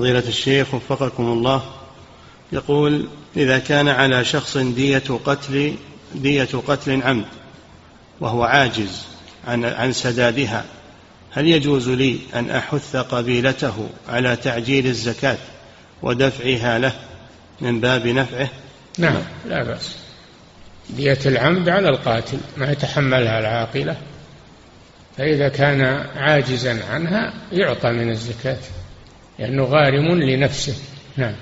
فضيلة الشيخ وفقكم الله يقول إذا كان على شخص دية قتل دية قتل عمد وهو عاجز عن عن سدادها هل يجوز لي أن أحث قبيلته على تعجيل الزكاة ودفعها له من باب نفعه؟ نعم لا بأس. دية العمد على القاتل ما يتحملها العاقلة فإذا كان عاجزا عنها يعطى من الزكاة. لأنه غارم لنفسه. نعم.